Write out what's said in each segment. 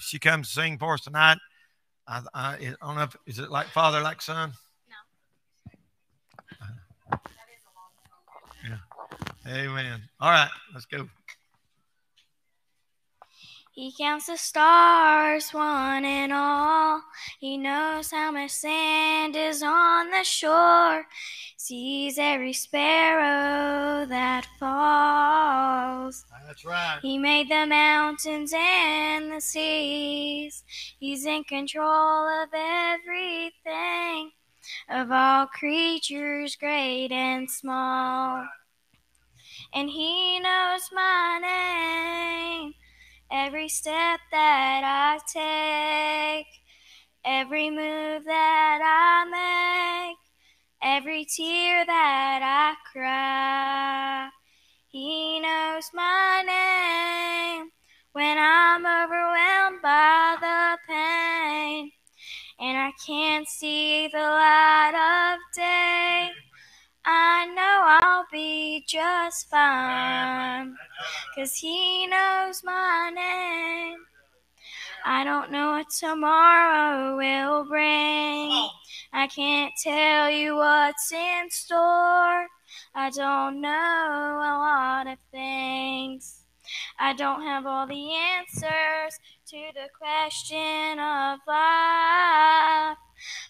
She comes to sing for us tonight. I, I, I don't know if is it like father, like son. No. Uh-huh. Yeah. Amen. All right, let's go. He counts the stars, one and all. He knows how much sand is on the shore. Sees every sparrow that falls. That's right. He made the mountains and the seas. He's in control of everything, of all creatures, great and small. And He knows my name, every step that I take, every move that I make, every tear that I cry. He knows my name when I'm overwhelmed by the pain and I can't see the light of day. I know I'll be just fine because He knows my name. I don't know what tomorrow will bring. I can't tell you what's in store. I don't know a lot of things. I don't have all the answers to the question of life,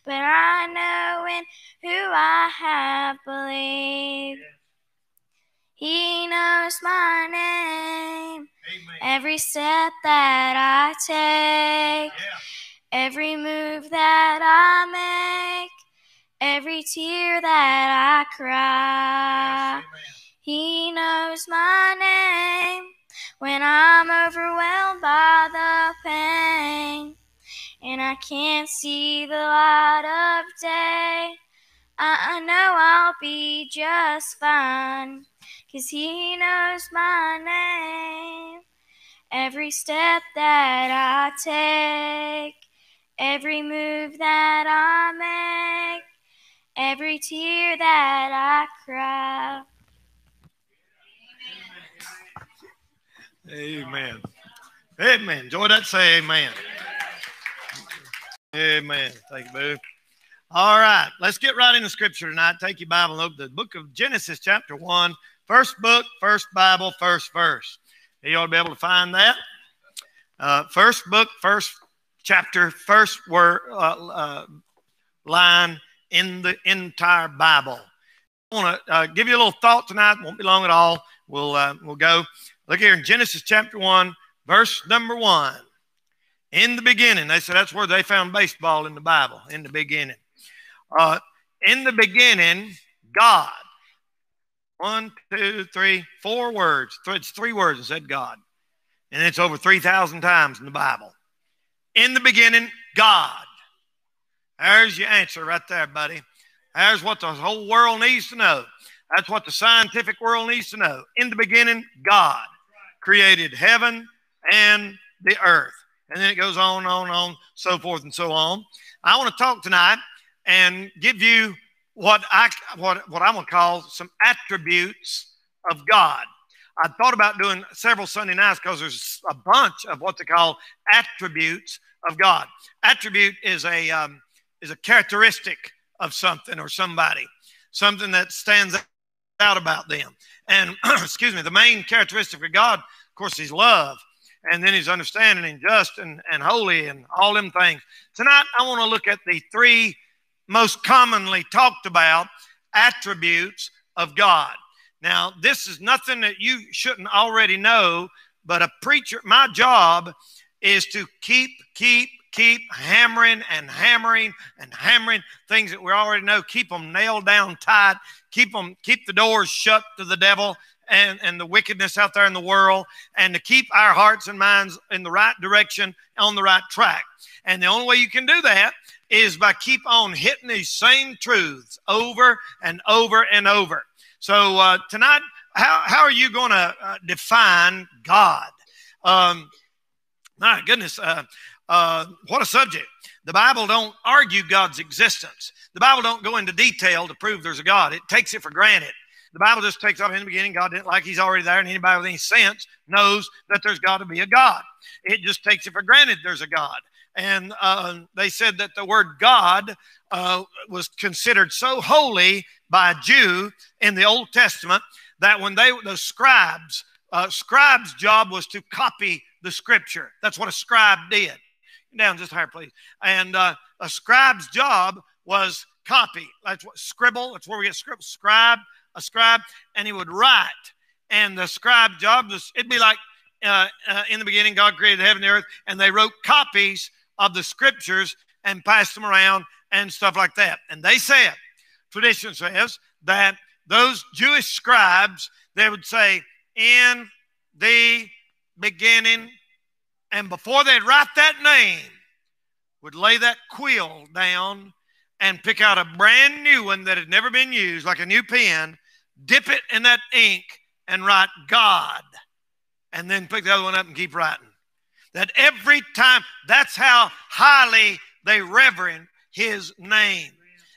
but I know in who I have believed. He knows my name, every step that I take, every move that I make, every tear that I cry. He knows my name. When I'm overwhelmed by the pain and I can't see the light of day. I know I'll be just fine because He knows my name. Every step that I take, every move that I make, every tear that I cry. Amen. Amen. Enjoy that. Say amen. Amen. Thank you, Boo. All right, let's get right into Scripture tonight. Take your Bible and open the book of Genesis, chapter 1. First book, first Bible, first verse. You ought to be able to find that. Uh, first book, first chapter, first word, uh, uh, line in the entire Bible. I want to uh, give you a little thought tonight. Won't be long at all. We'll uh, we'll go. Look here in Genesis chapter one, verse number one. In the beginning, they said that's where they found baseball in the Bible. In the beginning, uh, in the beginning, God. One, two, three, four words. It's three words and said God, and it's over three thousand times in the Bible. In the beginning, God. There's your answer right there, buddy. There's what the whole world needs to know. That's what the scientific world needs to know. In the beginning, God created heaven and the earth. And then it goes on, on, on, so forth and so on. I want to talk tonight and give you what I what what I'm gonna call some attributes of God. I thought about doing several Sunday nights because there's a bunch of what they call attributes of God. Attribute is a um, is a characteristic of something or somebody, something that stands out about them. And excuse me, the main characteristic of God, of course, is love. And then he's understanding and just and, and holy and all them things. Tonight, I want to look at the three most commonly talked about attributes of God. Now, this is nothing that you shouldn't already know, but a preacher, my job is to keep, keep, keep hammering and hammering and hammering things that we already know. Keep them nailed down tight. Keep them, keep the doors shut to the devil and, and the wickedness out there in the world, and to keep our hearts and minds in the right direction, on the right track. And the only way you can do that is by keep on hitting these same truths over and over and over. So uh, tonight, how, how are you going to uh, define God? Um, my goodness, uh, uh, what a subject. The Bible don't argue God's existence. The Bible don't go into detail to prove there's a God. It takes it for granted. The Bible just takes off in the beginning. God didn't like He's already there, and anybody with any sense knows that there's got to be a God. It just takes it for granted there's a God. And uh, they said that the word God uh, was considered so holy by a Jew in the Old Testament that when they, the scribes, uh, scribe's job was to copy the scripture. That's what a scribe did. Down just higher, please. And uh, a scribe's job was copy. That's what scribble. That's where we get scribble. Scribe, a scribe, and he would write. And the scribe job was it'd be like uh, uh, in the beginning, God created heaven and earth, and they wrote copies of the scriptures and passed them around and stuff like that. And they said, tradition says that those Jewish scribes, they would say, in the beginning, and before they'd write that name, would lay that quill down and pick out a brand new one that had never been used, like a new pen, dip it in that ink, and write God, and then pick the other one up and keep writing. That every time, that's how highly they reverend his name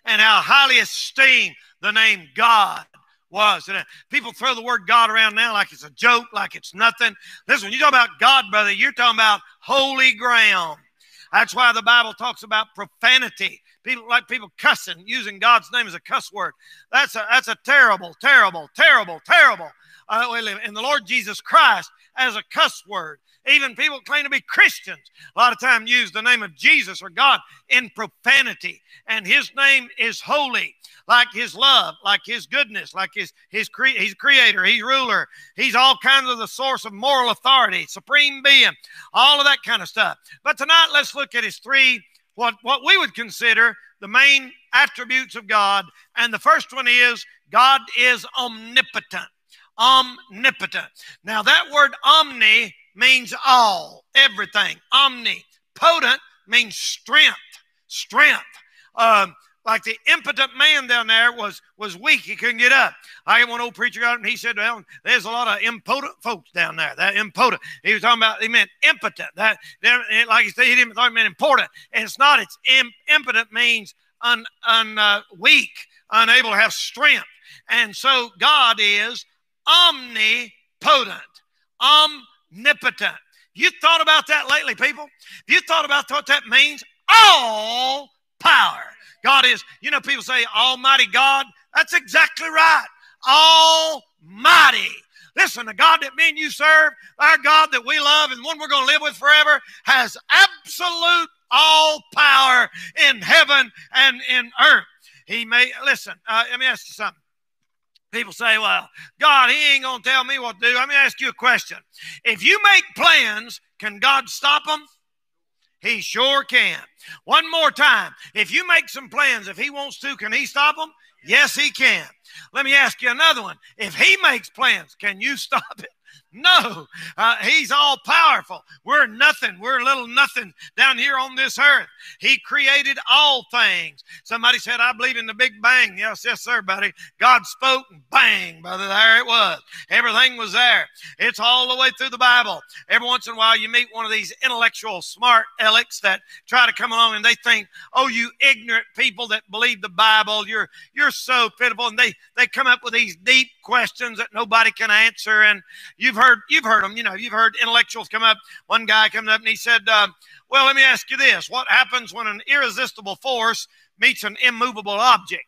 and how highly esteemed the name God was. And uh, people throw the word God around now like it's a joke, like it's nothing. Listen, when you talk about God, brother, you're talking about holy ground. That's why the Bible talks about profanity. People like people cussing, using God's name as a cuss word. That's a that's a terrible, terrible, terrible, terrible. Uh, in the Lord Jesus Christ as a cuss word. Even people claim to be Christians a lot of time use the name of Jesus or God in profanity. And his name is holy, like his love, like his goodness, like his, his cre- he's creator, he's ruler, he's all kinds of the source of moral authority, supreme being, all of that kind of stuff. But tonight, let's look at his three, what, what we would consider the main attributes of God. And the first one is God is omnipotent. Omnipotent. Now, that word omni means all, everything. Omnipotent means strength, strength. Um, like the impotent man down there was was weak; he couldn't get up. I had one old preacher got and he said, "Well, there's a lot of impotent folks down there. That impotent." He was talking about he meant impotent. That, like he said, he didn't thought he meant important, and it's not. It's Im, impotent means un, un uh, weak, unable to have strength, and so God is omnipotent. Um omnipotent. You thought about that lately, people? You thought about what that means? All power. God is, you know, people say Almighty God. That's exactly right. Almighty. Listen, the God that me and you serve, our God that we love and one we're going to live with forever, has absolute all power in heaven and in earth. He may, listen, uh, let me ask you something. People say, well, God, He ain't going to tell me what to do. Let me ask you a question. If you make plans, can God stop them? He sure can. One more time. If you make some plans, if He wants to, can He stop them? Yes, He can. Let me ask you another one. If He makes plans, can you stop it? No, uh, he's all powerful. We're nothing. We're little nothing down here on this earth. He created all things. Somebody said, I believe in the Big Bang. Yes, yes, sir, buddy. God spoke and bang, brother, there it was. Everything was there. It's all the way through the Bible. Every once in a while, you meet one of these intellectual, smart elects that try to come along and they think, oh, you ignorant people that believe the Bible, you're, you're so pitiful. And they, they come up with these deep questions that nobody can answer. And you've heard you've heard them. You know, you've heard intellectuals come up. One guy coming up and he said, uh, "Well, let me ask you this: What happens when an irresistible force meets an immovable object?"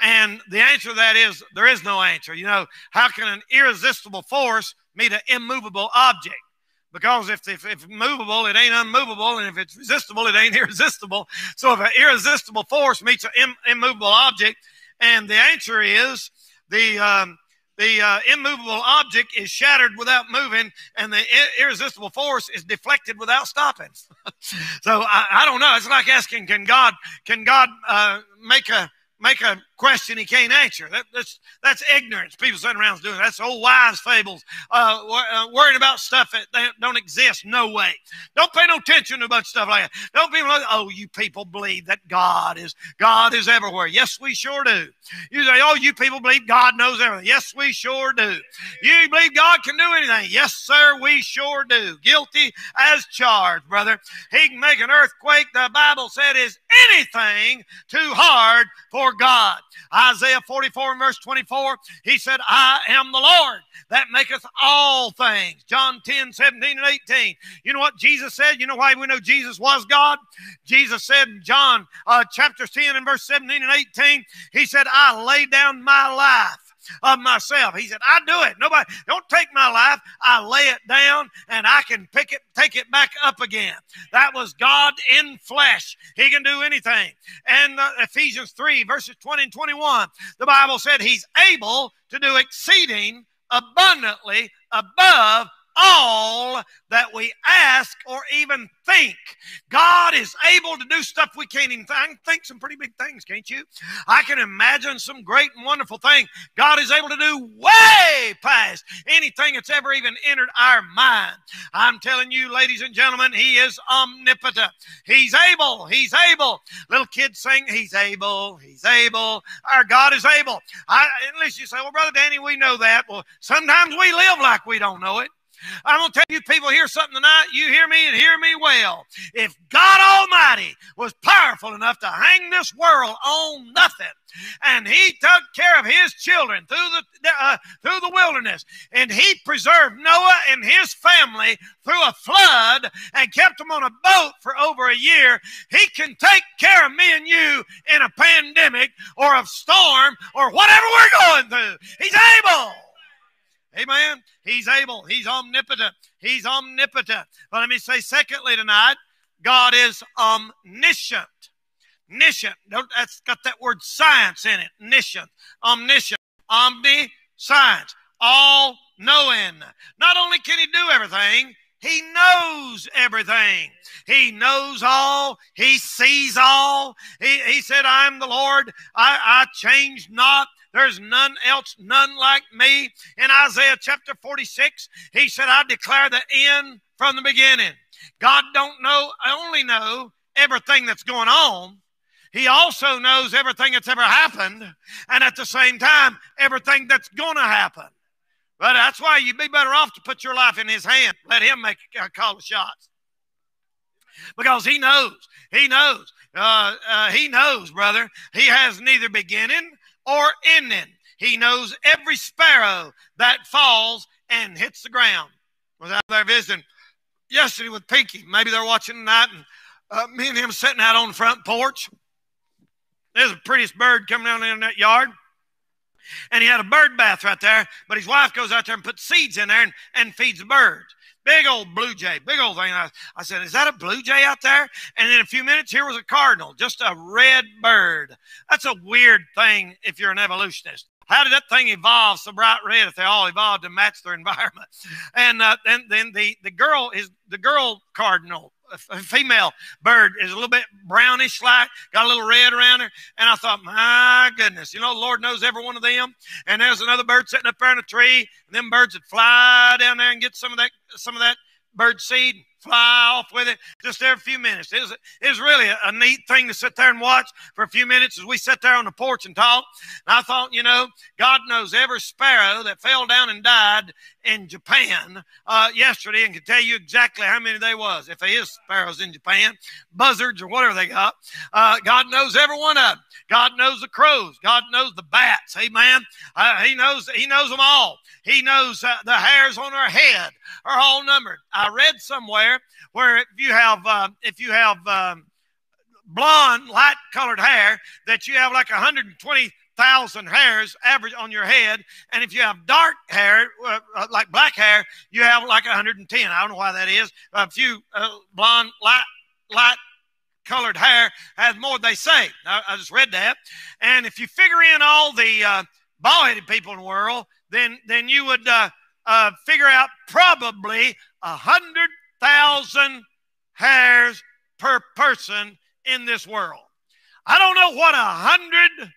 And the answer to that is there is no answer. You know, how can an irresistible force meet an immovable object? Because if, if, if movable, it ain't unmovable, and if it's resistible, it ain't irresistible. So if an irresistible force meets an Im, immovable object, and the answer is the um, the uh, immovable object is shattered without moving, and the irresistible force is deflected without stopping. so I, I, don't know. It's like asking, can God can God uh, make a make a question he can't answer. That, that's that's ignorance. People sitting around doing that's old wise fables, uh, uh, worrying about stuff that don't exist. No way. Don't pay no attention to of stuff like that. Don't people like, oh, you people believe that God is God is everywhere. Yes, we sure do. You say, oh, you people believe God knows everything. Yes, we sure do. You believe God can do anything. Yes, sir, we sure do. Guilty as charged, brother. He can make an earthquake. The Bible said is anything too hard for God. Isaiah 44 and verse 24, he said, I am the Lord that maketh all things. John 10, 17 and 18. You know what Jesus said? You know why we know Jesus was God? Jesus said in John uh, chapter 10 and verse 17 and 18, he said, I lay down my life of myself. He said, I do it. Nobody, don't take my life. I lay it down and I can pick it, take it back up again. That was God in flesh. He can do anything. And uh, Ephesians 3, verses 20 and 21, the Bible said he's able to do exceeding abundantly above all that we ask or even think. God is able to do stuff we can't even think. think some pretty big things, can't you? I can imagine some great and wonderful thing. God is able to do way past anything that's ever even entered our mind. I'm telling you, ladies and gentlemen, He is omnipotent. He's able. He's able. Little kids sing, He's able. He's able. Our God is able. I, unless you say, well, Brother Danny, we know that. Well, sometimes we live like we don't know it. I'm going to tell you people hear something tonight. You hear me and hear me well. If God Almighty was powerful enough to hang this world on nothing, and He took care of His children through the uh, through the wilderness, and He preserved Noah and his family through a flood and kept them on a boat for over a year, He can take care of me and you in a pandemic or a storm or whatever we're going through. He's able. Amen. He's able. He's omnipotent. He's omnipotent. But let me say, secondly, tonight, God is omniscient. Omniscient. That's got that word science in it. Omniscient. Omniscient. Omni science. All knowing. Not only can he do everything, he knows everything. He knows all. He sees all. He, he said, I'm the Lord. I, I change not. There's none else, none like me. In Isaiah chapter 46, he said, I declare the end from the beginning. God don't know, I only know everything that's going on. He also knows everything that's ever happened, and at the same time, everything that's going to happen. But that's why you'd be better off to put your life in His hand. Let Him make a call the shots. Because He knows. He knows. Uh, uh, he knows, brother. He has neither beginning or in ending. He knows every sparrow that falls and hits the ground. Was out there visiting yesterday with Pinky. Maybe they're watching tonight, and uh, me and him sitting out on the front porch. There's the prettiest bird coming down in that yard. And he had a bird bath right there, but his wife goes out there and puts seeds in there and, and feeds the birds. Big old blue jay, big old thing. I, I, said, Is that a blue jay out there? And in a few minutes, here was a cardinal, just a red bird. That's a weird thing if you're an evolutionist. How did that thing evolve so bright red if they all evolved to match their environment? And uh, then, then the, the girl is the girl cardinal a female bird is a little bit brownish like, got a little red around her. And I thought, my goodness, you know, the Lord knows every one of them. And there's another bird sitting up there in a tree, and them birds would fly down there and get some of that some of that bird seed fly off with it just every few minutes. It was, it was really a, a, neat thing to sit there and watch for a few minutes as we sat there on the porch and talked. And I thought, you know, God knows every sparrow that fell down and died in Japan uh, yesterday and can tell you exactly how many there was. If there is sparrows in Japan, buzzards or whatever they got, uh, God knows every one of them. God knows the crows. God knows the bats. Amen. Uh, he knows. He knows them all. He knows uh, the hairs on our head are all numbered. I read somewhere where if you have uh, if you have um, blonde, light colored hair, that you have like 120 thousand hairs average on your head, and if you have dark hair, uh, uh like black hair, you have like 110. I don't know why that is. A few uh, blonde, light, light colored hair has more. They say. I, I, just read that, and if you figure in all the uh, bald-headed people in the world, then then you would uh, uh, figure out probably a hundred thousand hairs per person in this world. I don't know what a hundred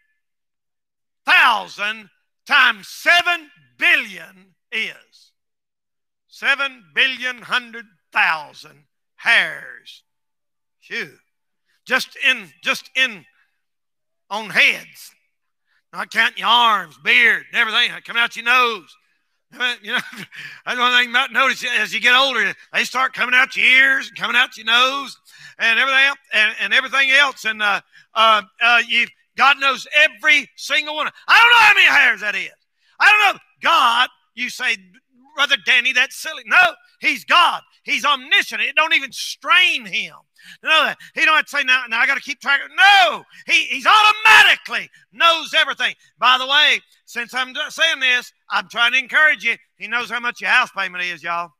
thousand times seven billion is. Seven billion hundred thousand hairs. Phew. Just in just in on heads. Not counting your arms, beard, and everything coming out your nose. You know, that's one thing you notice as you get older, they start coming out your ears, and coming out your nose, and everything else, and, and everything else. And uh, uh, uh, you God knows every single one. I don't know how many hairs that is. I don't know. God, you say, Brother Danny, that's silly. No, he's God. He's omniscient. It don't even strain him. No. He don't have to say, now, now I got to keep track. Of no, he, he's automatically knows everything. By the way, since I'm saying this, I'm trying to encourage you. He knows how much your house payment is, y'all.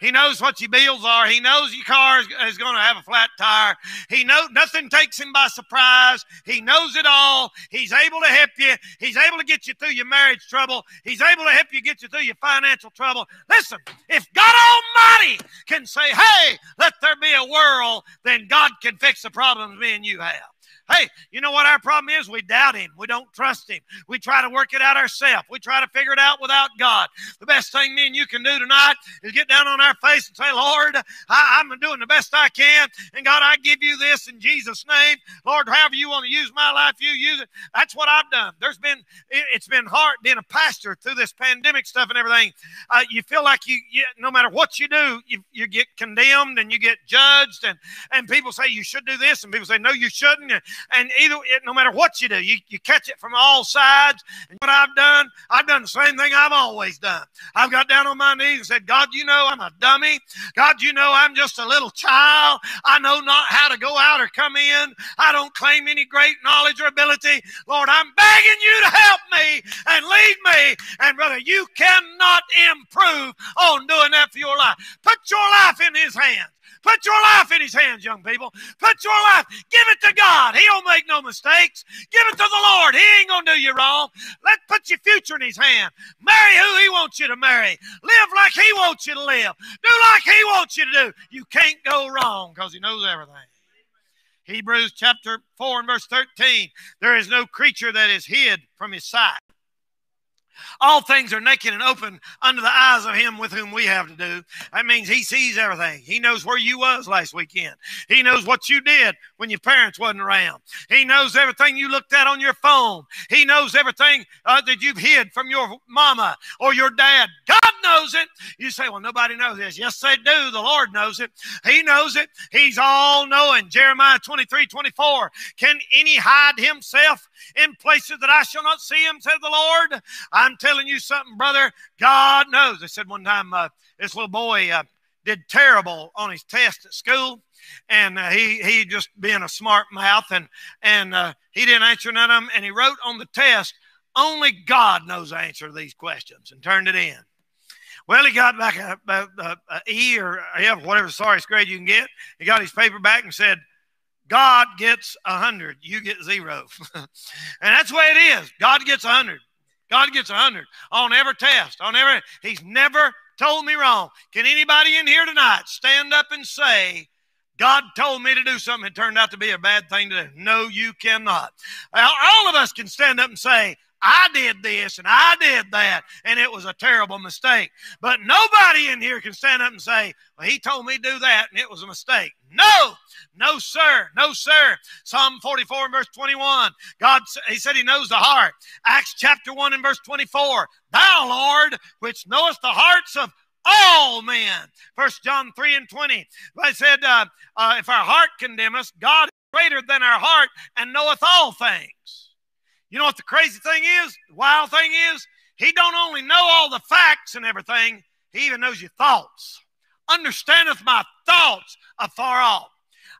He knows what your bills are. He knows your car is, is going to have a flat tire. He knows nothing takes him by surprise. He knows it all. He's able to help you. He's able to get you through your marriage trouble. He's able to help you get you through your financial trouble. Listen, if God Almighty can say, hey, let there be a world, then God can fix the problems me and you have. Hey, you know what our problem is? We doubt Him. We don't trust Him. We try to work it out ourselves. We try to figure it out without God. The best thing me and you can do tonight is get down on our face and say, Lord, I, am doing the best I can. And God, I give you this in Jesus' name. Lord, however you want to use my life, you use it. That's what I've done. There's been, it, has been hard being a pastor through this pandemic stuff and everything. Uh, you feel like you, you, no matter what you do, you, you get condemned and you get judged. And, and people say you should do this, and people say, no, you shouldn't. And either, no matter what you do, you, you catch it from all sides. And what I've done, I've done the same thing I've always done. I've got down on my knees and said, God, you know I'm a dummy. God, you know I'm just a little child. I know not how to go out or come in. I don't claim any great knowledge or ability. Lord, I'm begging you to help me and lead me. And brother, you cannot improve on doing that for your life. Put your life in his hands. Put your life in his hands, young people. Put your life, give it to God. He don't make no mistakes. Give it to the Lord. He ain't gonna do you wrong. Let put your future in his hand. Marry who he wants you to marry. Live like he wants you to live. Do like he wants you to do. You can't go wrong because he knows everything. Hebrews chapter 4 and verse 13. There is no creature that is hid from his sight. All things are naked and open under the eyes of him with whom we have to do. That means he sees everything. He knows where you was last weekend. He knows what you did when your parents wasn't around. He knows everything you looked at on your phone. He knows everything uh, that you've hid from your mama or your dad. God knows it. You say, well, nobody knows this. Yes, they do. The Lord knows it. He knows it. He's all knowing. Jeremiah 23, 24. Can any hide himself in places that I shall not see him, said the Lord? I'm telling you something, brother. God knows. I said one time, uh, this little boy uh, did terrible on his test at school and uh, he he just being a smart mouth and and uh, he didn't answer none of them and he wrote on the test only god knows the answer to these questions and turned it in well, he got back a, a, a, a E or F, whatever sorriest grade you can get. He got his paper back and said, God gets a hundred, you get zero. and that's the way it is. God gets a hundred. God gets a hundred on every test, on every. He's never told me wrong. Can anybody in here tonight stand up and say, God told me to do something it turned out to be a bad thing to do? No, you cannot. All of us can stand up and say, I did this and I did that, and it was a terrible mistake. But nobody in here can stand up and say, Well, he told me to do that and it was a mistake. No, no, sir, no, sir. Psalm 44 and verse 21. God, he said he knows the heart. Acts chapter 1 and verse 24. Thou, Lord, which knowest the hearts of all men. First John 3 and 20. I said, uh, uh, if our heart condemn us, God is greater than our heart and knoweth all things. You know what the crazy thing is? The wild thing is, he don't only know all the facts and everything, he even knows your thoughts. Understandeth my thoughts afar off.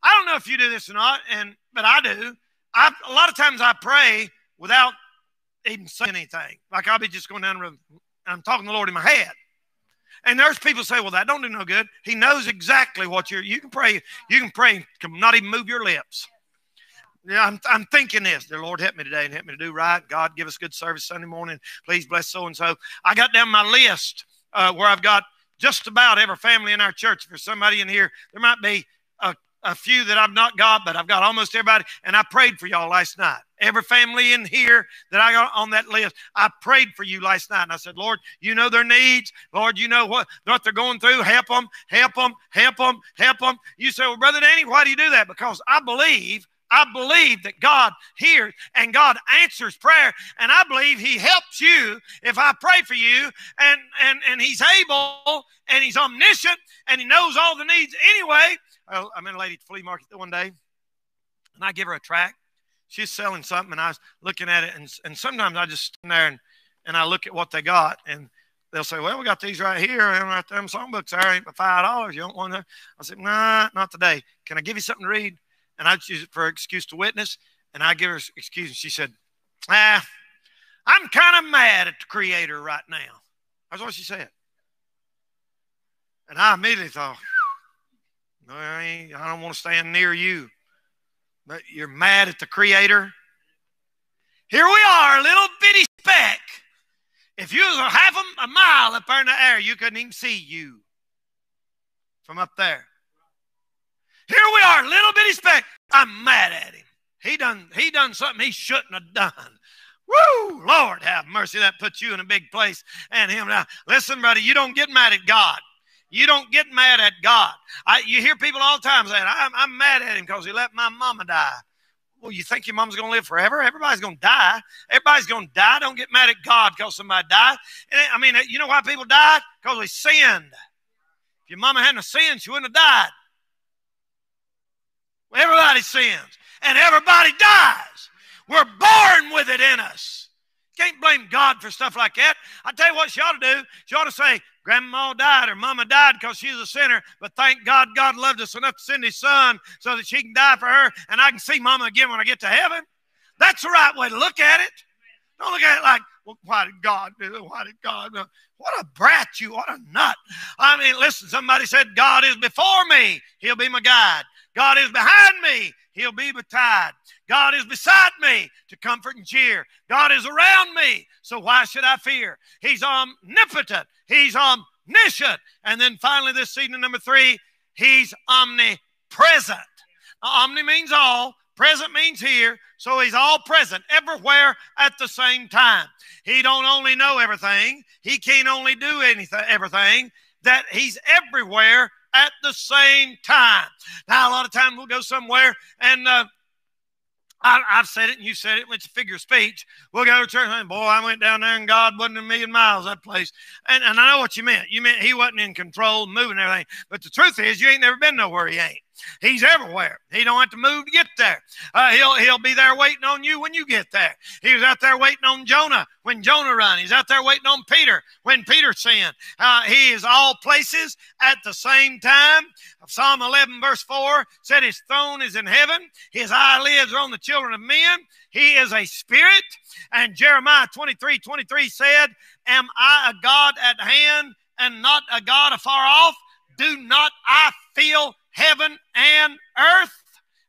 I don't know if you do this or not, and but I do. I a lot of times I pray without even saying anything. Like I'll be just going down the road, I'm talking to the Lord in my head. And there's people say, "Well, that don't do no good." He knows exactly what you're. You can pray. You can pray. Not even move your lips. Yeah, I'm, I'm thinking this. Dear Lord, help me today and help me to do right. God, give us good service Sunday morning. Please bless so and so. I got down my list uh, where I've got just about every family in our church. For somebody in here, there might be a, a few that I've not got, but I've got almost everybody. And I prayed for y'all last night. Every family in here that I got on that list, I prayed for you last night. And I said, Lord, you know their needs. Lord, you know what, what they're going through. Help them, help them, help them, help them. You say, Well, Brother Danny, why do you do that? Because I believe I believe that God hears and God answers prayer. And I believe He helps you if I pray for you. And, and, and He's able and He's omniscient and He knows all the needs anyway. I met a lady flea market one day and I give her a track. she's selling something, and I was looking at it, and, and sometimes I just stand there and, and I look at what they got, and they'll say, "Well, we got these right here, and right them songbooks there ain't but five dollars. You don't want to?" I said, "Nah, not today. Can I give you something to read?" And I'd use it for excuse to witness, and I give her excuse, and she said, "Ah, I'm kind of mad at the Creator right now." That's what she said, and I immediately thought, "No, I, I don't want to stand near you." But you're mad at the Creator. Here we are, a little bitty speck. If you a half a, a mile up there in the air, you couldn't even see you from up there. Here we are, little bitty speck. I'm mad at him. He done he done something he shouldn't have done. Woo! Lord have mercy. That puts you in a big place and him now. Listen, buddy, you don't get mad at God. You don't get mad at God. I, you hear people all the time saying, I'm, I'm mad at him because he let my mama die. Well, you think your mom's going to live forever? Everybody's going to die. Everybody's going to die. Don't get mad at God because somebody died. And I mean, you know why people died? Because they sinned. If your mama hadn't sinned, she wouldn't have died. Well, everybody sins, and everybody dies. We're born with it in us. Can't blame God for stuff like that. I tell you what she ought to do. She ought to say, Grandma died or Mama died because she's a sinner, but thank God God loved us enough to send His Son so that she can die for her and I can see Mama again when I get to heaven. That's the right way to look at it. Don't look at it like, well, why did God do it? Why did God do? What a brat you, what a nut. I mean, listen, somebody said, God is before me, He'll be my guide. God is behind me, He'll be betide. God is beside me to comfort and cheer. God is around me, so why should I fear? He's omnipotent, He's omniscient. And then finally, this season, number three, He's omnipresent. Now, omni means all, present means here, so He's all present everywhere at the same time. He don't only know everything, He can't only do anything, everything, that He's everywhere at the same time. Now, a lot of times we'll go somewhere and uh, I, have said it and you said it. It's a figure of speech. We'll go to church and boy, I went down there and God wasn't a million miles that place. And, and I know what you meant. You meant he wasn't in control, moving everything. But the truth is, you ain't never been nowhere he ain't. He's everywhere. He don't have to move to get there. Uh, he'll he'll be there waiting on you when you get there. He was out there waiting on Jonah when Jonah ran. He's out there waiting on Peter when Peter sinned. Uh, he is all places at the same time. Psalm 11 verse 4 said his throne is in heaven. His eyelids are on the children of men. He is a spirit. And Jeremiah 23, 23 said, Am I a God at hand and not a God afar off? Do not I feel heaven and earth.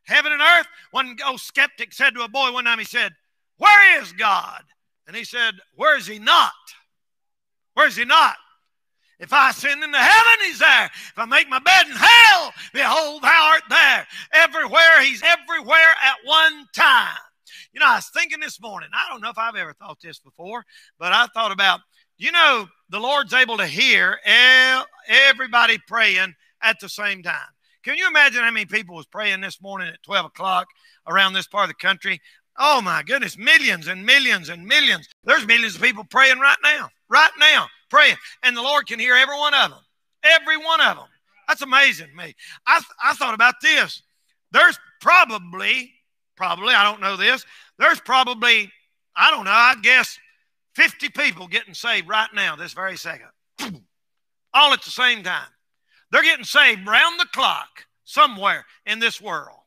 Heaven and earth. One old skeptic said to a boy one time, he said, Where is God? And he said, Where is he not? Where is he not? If I ascend into heaven, he's there. If I make my bed in hell, behold, thou art there. Everywhere, he's everywhere at one time. You know, I was thinking this morning, I don't know if I've ever thought this before, but I thought about, you know, the Lord's able to hear everybody praying at the same time. Can you imagine how many people was praying this morning at 12 o'clock around this part of the country? Oh my goodness, millions and millions and millions. There's millions of people praying right now, right now, praying. And the Lord can hear every one of them, every one of them. That's amazing me. I, I thought about this. There's probably, probably, I don't know this, there's probably, I don't know, I guess 50 people getting saved right now, this very second, all at the same time. They're getting saved round the clock somewhere in this world.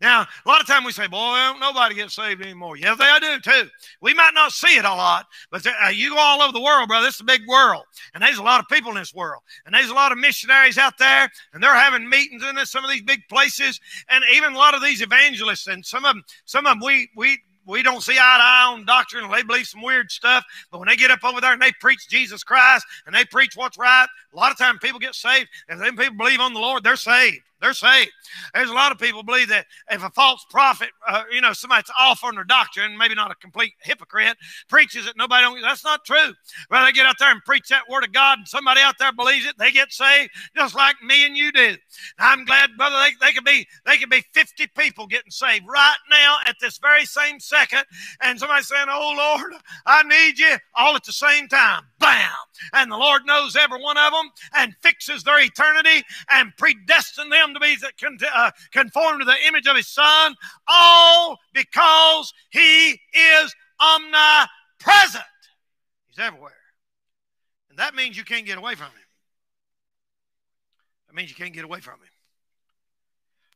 Now, a lot of time we say, boy, don't nobody get saved anymore. Yes, they do too. We might not see it a lot, but uh, you go all over the world, brother. It's a big world. And there's a lot of people in this world. And there's a lot of missionaries out there, and they're having meetings in some of these big places. And even a lot of these evangelists, and some of them, some of them we, we, we don't see eye to eye on doctrine. They believe some weird stuff. But when they get up over there and they preach Jesus Christ and they preach what's right, a lot of times people get saved. And then people believe on the Lord, they're saved. They're saved. There's a lot of people believe that if a false prophet, uh, you know, somebody's off on their doctrine, maybe not a complete hypocrite, preaches it, nobody don't. That's not true. Well, they get out there and preach that word of God, and somebody out there believes it, they get saved, just like me and you do. I'm glad, brother, they, they could be they could be 50 people getting saved right now at this very same second, and somebody saying, "Oh Lord, I need you," all at the same time. Bam! And the Lord knows every one of them and fixes their eternity and predestined them him to be uh, conformed to the image of his son, all because he is omnipresent. He's everywhere. And that means you can't get away from him. That means you can't get away from him.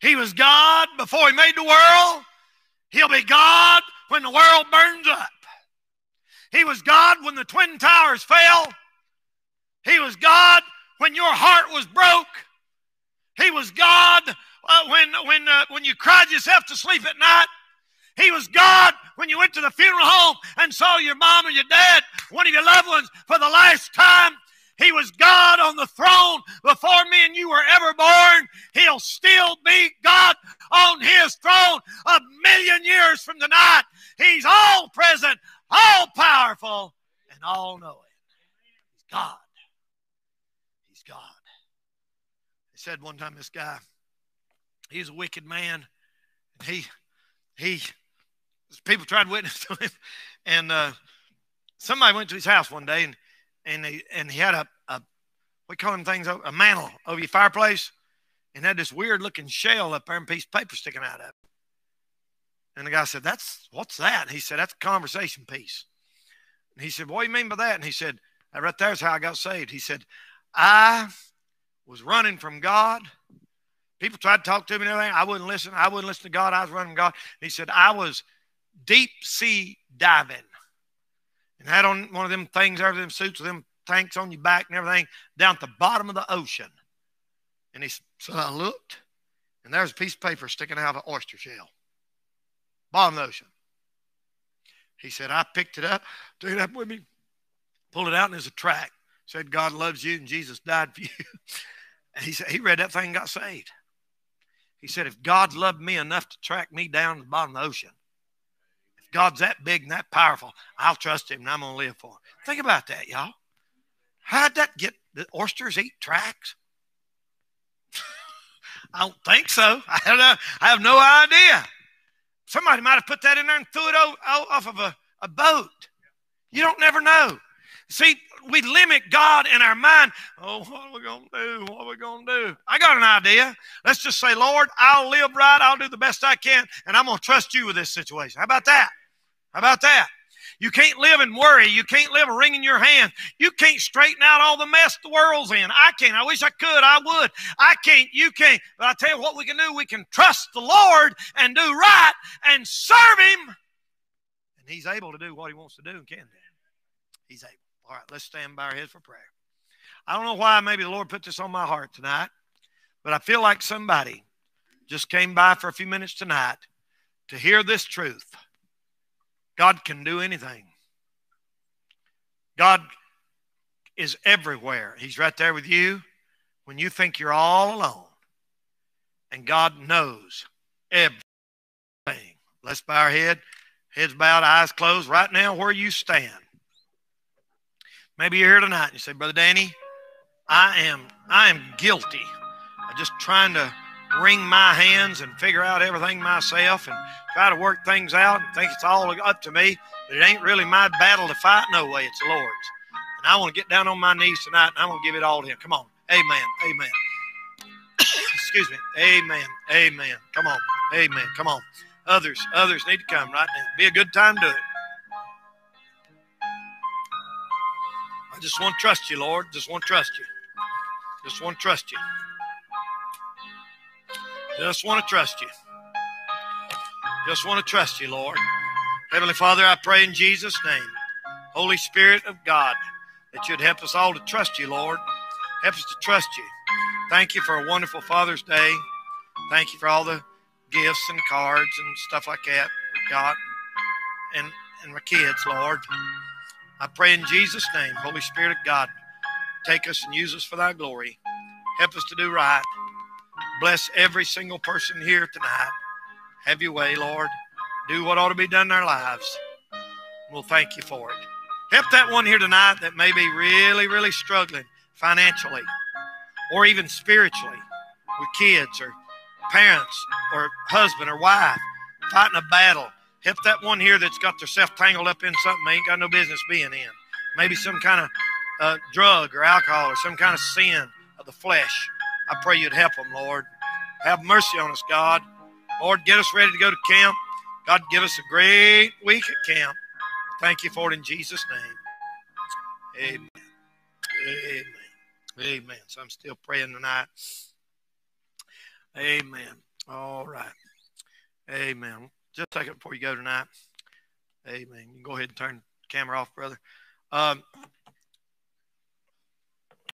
He was God before he made the world. He'll be God when the world burns up. He was God when the Twin Towers fell. He was God when your heart was broke. He was God uh, when, when, uh, when you cried yourself to sleep at night. He was God when you went to the funeral home and saw your mom or your dad, one of your loved ones, for the last time. He was God on the throne before me and you were ever born. He'll still be God on his throne a million years from tonight. He's all present, all powerful, and all knowing. He's God. He's God. Said one time this guy, he's a wicked man. And he, he, people tried witness to him. And uh, somebody went to his house one day and and he and he had a, a we call them things a mantle over your fireplace, and had this weird looking shell up there and piece of paper sticking out of it. And the guy said, "That's what's that?" He said, "That's a conversation piece." And he said, "What do you mean by that?" And he said, "Right there's how I got saved." He said, "I was running from God." People tried to talk to me and everything. I wouldn't listen. I wouldn't listen to God. I was running from God. he said, I was deep sea diving and had on one of them things over them suits with them tanks on your back and everything down at the bottom of the ocean. And he said, I looked, and there's a piece of paper sticking out of an oyster shell. Bottom of the ocean. He said, I picked it up, took it up with me, pulled it out, and there's a track. Said, God loves you and Jesus died for you. and he said, he read that thing and got saved. He said, if God loved me enough to track me down to the bottom of the ocean, if God's that big and that powerful. I'll trust him and I'm to live for him. Think about that, y'all. How'd that get? The oysters eat tracks? I don't think so. I have, no, I have no idea. Somebody might have put that in there and threw it off of a, a boat. You don't never know. See, we limit God in our mind. Oh, what are we going to do? What are we going to do? I got an idea. Let's just say, Lord, I'll live right. I'll do the best I can, and I'm going to trust you with this situation. How about that? How about that? You can't live in worry. You can't live wringing your hands. You can't straighten out all the mess the world's in. I can't. I wish I could. I would. I can't. You can't. But I tell you what we can do. We can trust the Lord and do right and serve Him. And He's able to do what He wants to do and can do. He's able. All right, let's stand by our heads for prayer. I don't know why maybe the Lord put this on my heart tonight, but I feel like somebody just came by for a few minutes tonight to hear this truth. God can do anything. God is everywhere. He's right there with you when you think you're all alone. And God knows everything. Let's bow our head, heads bowed, eyes closed, right now where you stand. Maybe you're here tonight and you say, Brother Danny, I am I am guilty of just trying to wring my hands and figure out everything myself and try to work things out and think it's all up to me. But it ain't really my battle to fight. No way, it's the Lord's. And I want to get down on my knees tonight and I want to give it all to Him. Come on. Amen. Amen. Excuse me. Amen. Amen. Come on. Amen. Come on. Others, others need to come right now. Be a good time to do it. Just want to trust you, Lord. Just want to trust you. Just want to trust you. Just want to trust you. Just want to trust you, Lord. Heavenly Father, I pray in Jesus' name, Holy Spirit of God, that you'd help us all to trust you, Lord. Help us to trust you. Thank you for a wonderful Father's Day. Thank you for all the gifts and cards and stuff like that we got and, and my kids, Lord. I pray in Jesus' name, Holy Spirit of God, take us and use us for thy glory. Help us to do right. Bless every single person here tonight. Have your way, Lord. Do what ought to be done in our lives. We'll thank you for it. Help that one here tonight that may be really, really struggling financially or even spiritually with kids or parents or husband or wife fighting a battle Help that one here that's got themselves tangled up in something they ain't got no business being in. Maybe some kind of uh, drug or alcohol or some kind of sin of the flesh. I pray you'd help them, Lord. Have mercy on us, God. Lord, get us ready to go to camp. God, give us a great week at camp. Thank you for it in Jesus' name. Amen. Amen. Amen. So I'm still praying tonight. Amen. All right. Amen. Just a second before you go tonight. Amen. You can go ahead and turn the camera off, brother. Um,